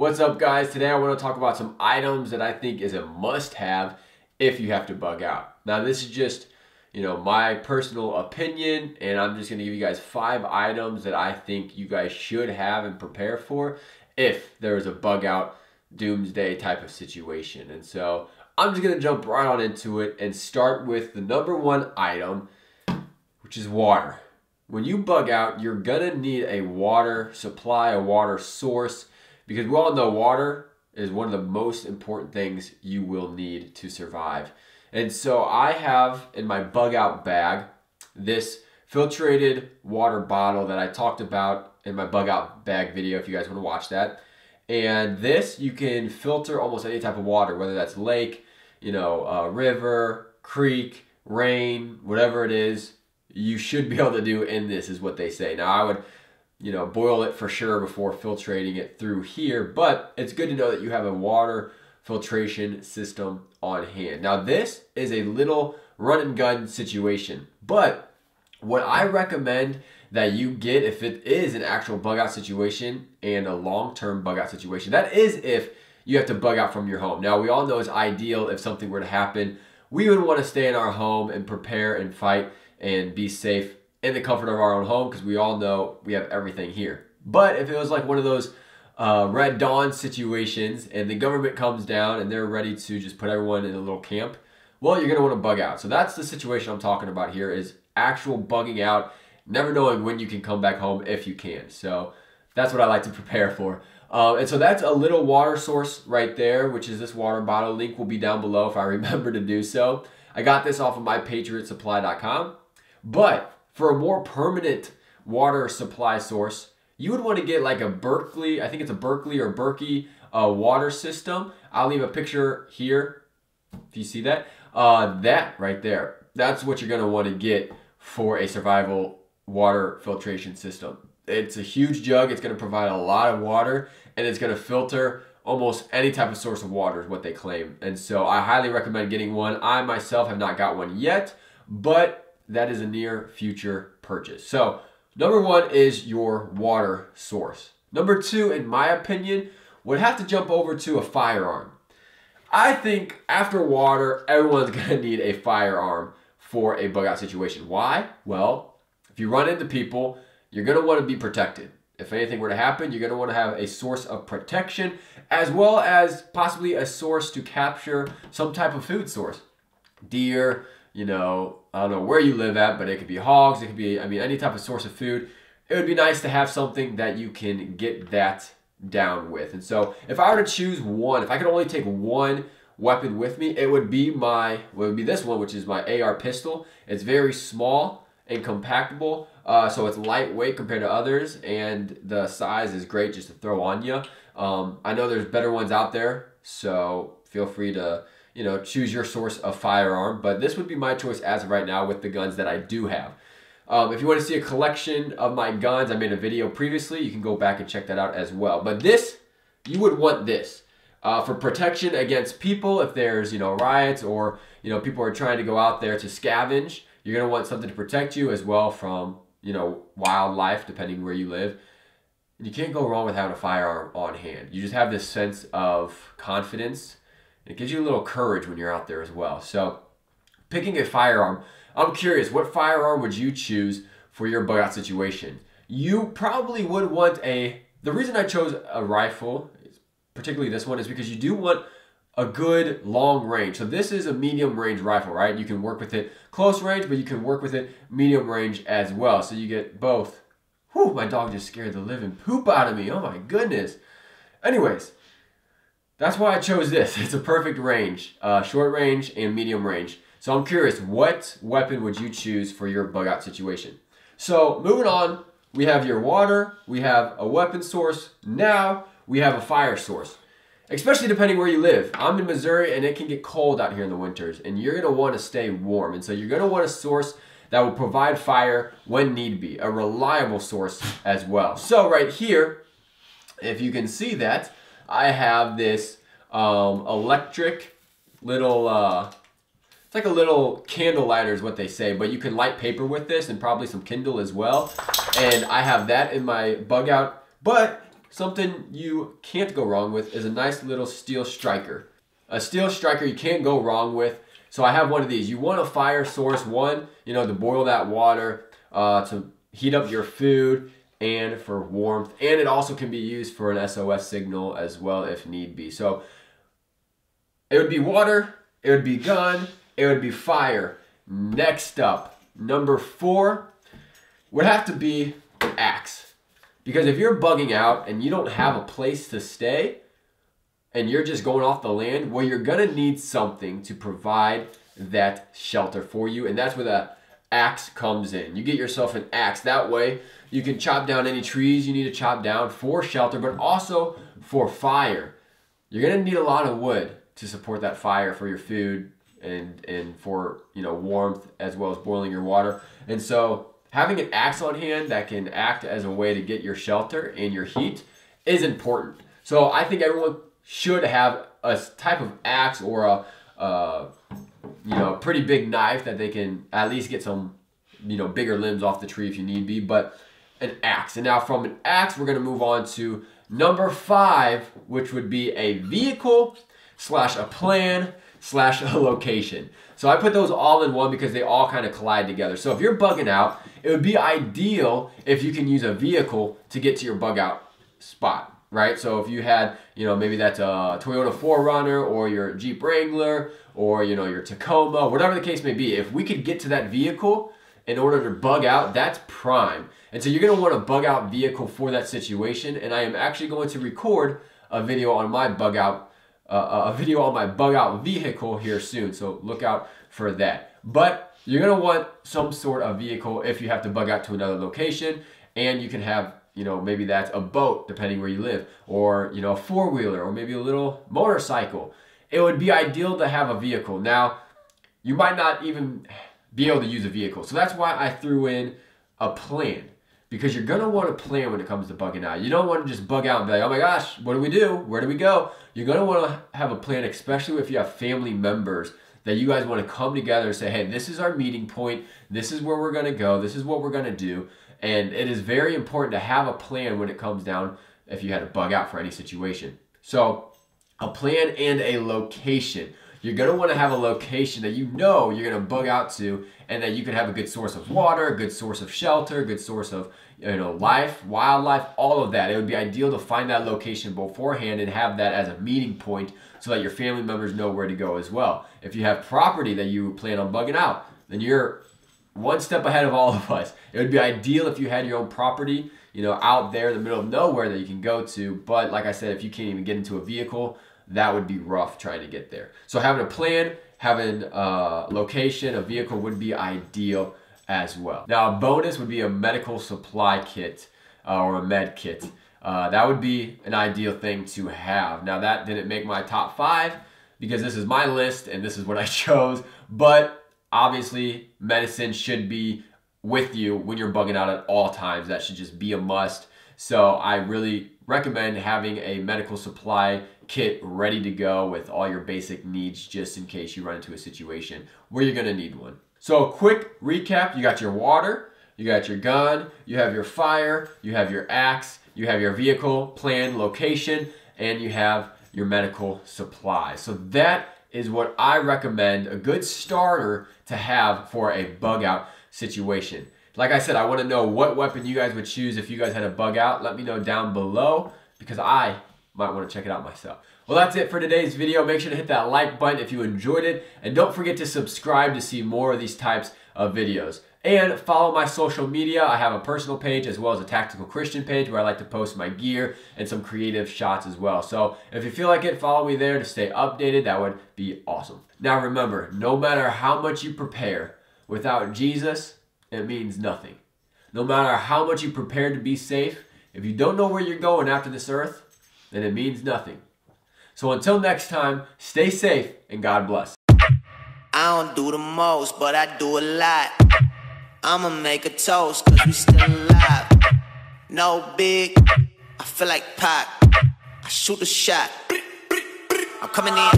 What's up guys? Today I want to talk about some items that I think is a must have if you have to bug out. Now this is just, you know, my personal opinion and I'm just going to give you guys five items that I think you guys should have and prepare for if there is a bug out doomsday type of situation. And so I'm just going to jump right on into it and start with the number one item, which is water. When you bug out, you're going to need a water supply, a water source because we all know water is one of the most important things you will need to survive. And so I have in my bug out bag this filtrated water bottle that I talked about in my bug out bag video if you guys want to watch that. And this you can filter almost any type of water, whether that's lake, you know, uh, river, creek, rain, whatever it is, you should be able to do in this is what they say. Now I would you know, boil it for sure before filtrating it through here, but it's good to know that you have a water filtration system on hand. Now this is a little run and gun situation, but what I recommend that you get if it is an actual bug out situation and a long-term bug out situation, that is if you have to bug out from your home. Now we all know it's ideal if something were to happen, we would want to stay in our home and prepare and fight and be safe in the comfort of our own home because we all know we have everything here. But if it was like one of those uh, Red Dawn situations and the government comes down and they're ready to just put everyone in a little camp, well, you're going to want to bug out. So that's the situation I'm talking about here is actual bugging out, never knowing when you can come back home if you can. So that's what I like to prepare for. Um, and so that's a little water source right there, which is this water bottle. Link will be down below if I remember to do so. I got this off of mypatriotsupply.com. But for a more permanent water supply source, you would want to get like a Berkeley, I think it's a Berkeley or Berkey uh, water system. I'll leave a picture here if you see that. Uh, that right there, that's what you're going to want to get for a survival water filtration system. It's a huge jug. It's going to provide a lot of water and it's going to filter almost any type of source of water is what they claim. And so I highly recommend getting one. I myself have not got one yet, but that is a near future purchase. So number one is your water source. Number two, in my opinion, would have to jump over to a firearm. I think after water, everyone's gonna need a firearm for a bug out situation. Why? Well, if you run into people, you're gonna wanna be protected. If anything were to happen, you're gonna wanna have a source of protection as well as possibly a source to capture some type of food source. Deer, you know, I don't know where you live at, but it could be hogs, it could be, I mean, any type of source of food. It would be nice to have something that you can get that down with. And so if I were to choose one, if I could only take one weapon with me, it would be my, it would be this one, which is my AR pistol. It's very small and compactable, uh, so it's lightweight compared to others, and the size is great just to throw on you. Um, I know there's better ones out there, so feel free to you know, choose your source of firearm. But this would be my choice as of right now with the guns that I do have. Um, if you want to see a collection of my guns, I made a video previously. You can go back and check that out as well. But this, you would want this. Uh, for protection against people, if there's, you know, riots or, you know, people are trying to go out there to scavenge, you're going to want something to protect you as well from, you know, wildlife, depending where you live. You can't go wrong with having a firearm on hand. You just have this sense of confidence it gives you a little courage when you're out there as well. So, picking a firearm, I'm curious, what firearm would you choose for your bug out situation? You probably would want a. The reason I chose a rifle, particularly this one, is because you do want a good long range. So this is a medium range rifle, right? You can work with it close range, but you can work with it medium range as well. So you get both. Whew, my dog just scared the living poop out of me. Oh my goodness. Anyways, that's why I chose this. It's a perfect range, uh, short range and medium range. So I'm curious, what weapon would you choose for your bug out situation? So moving on, we have your water, we have a weapon source. Now we have a fire source, especially depending where you live. I'm in Missouri and it can get cold out here in the winters and you're gonna wanna stay warm. And so you're gonna want a source that will provide fire when need be, a reliable source as well. So right here, if you can see that, I have this um, electric little, uh, it's like a little candle lighter is what they say, but you can light paper with this and probably some Kindle as well. And I have that in my bug out. But something you can't go wrong with is a nice little steel striker. A steel striker you can't go wrong with. So I have one of these. You want a fire source, one, you know, to boil that water, uh, to heat up your food, and for warmth. And it also can be used for an SOS signal as well if need be. So it would be water, it would be gun, it would be fire. Next up, number four would have to be axe. Because if you're bugging out and you don't have a place to stay and you're just going off the land, well, you're gonna need something to provide that shelter for you. And that's where the axe comes in. You get yourself an axe. That way, you can chop down any trees you need to chop down for shelter, but also for fire. You're gonna need a lot of wood to support that fire for your food and and for you know warmth as well as boiling your water. And so having an axe on hand that can act as a way to get your shelter and your heat is important. So I think everyone should have a type of axe or a uh, you know a pretty big knife that they can at least get some you know bigger limbs off the tree if you need be. But an axe. And now from an axe, we're to move on to number five, which would be a vehicle slash a plan slash a location. So I put those all in one because they all kind of collide together. So if you're bugging out, it would be ideal if you can use a vehicle to get to your bug out spot, right? So if you had, you know, maybe that's a Toyota 4Runner or your Jeep Wrangler or, you know, your Tacoma, whatever the case may be, if we could get to that vehicle in order to bug out, that's prime. And so you're going to want a bug out vehicle for that situation. And I am actually going to record a video on my bug out, uh, a video on my bug out vehicle here soon. So look out for that. But you're going to want some sort of vehicle if you have to bug out to another location. And you can have, you know, maybe that's a boat, depending where you live, or, you know, a four wheeler, or maybe a little motorcycle. It would be ideal to have a vehicle. Now, you might not even be able to use a vehicle. So that's why I threw in a plan because you're gonna want to plan when it comes to bugging out. You don't want to just bug out and be like, oh my gosh, what do we do? Where do we go? You're gonna want to have a plan, especially if you have family members that you guys want to come together and say, hey, this is our meeting point. This is where we're gonna go. This is what we're gonna do. And it is very important to have a plan when it comes down if you had to bug out for any situation. So a plan and a location. You're going to want to have a location that you know you're going to bug out to and that you can have a good source of water, a good source of shelter, a good source of you know life, wildlife, all of that. It would be ideal to find that location beforehand and have that as a meeting point so that your family members know where to go as well. If you have property that you plan on bugging out, then you're one step ahead of all of us. It would be ideal if you had your own property, you know, out there in the middle of nowhere that you can go to. But like I said, if you can't even get into a vehicle, that would be rough trying to get there. So having a plan, having a location, a vehicle would be ideal as well. Now a bonus would be a medical supply kit uh, or a med kit. Uh, that would be an ideal thing to have. Now that didn't make my top five because this is my list and this is what I chose, but obviously medicine should be with you when you're bugging out at all times. That should just be a must. So I really recommend having a medical supply kit ready to go with all your basic needs just in case you run into a situation where you're gonna need one. So quick recap, you got your water, you got your gun, you have your fire, you have your axe, you have your vehicle, plan, location, and you have your medical supplies. So that is what I recommend, a good starter to have for a bug out situation. Like I said, I want to know what weapon you guys would choose if you guys had a bug out. Let me know down below because I might want to check it out myself. Well, that's it for today's video. Make sure to hit that like button if you enjoyed it. And don't forget to subscribe to see more of these types of videos. And follow my social media. I have a personal page as well as a tactical Christian page where I like to post my gear and some creative shots as well. So if you feel like it, follow me there to stay updated. That would be awesome. Now remember, no matter how much you prepare, without Jesus, it means nothing. No matter how much you prepare to be safe, if you don't know where you're going after this earth, then it means nothing. So until next time, stay safe and God bless. I don't do the most, but I do a lot. I'ma make a toast, cause we still alive. No big, I feel like Pac. I shoot a shot. I'm coming in.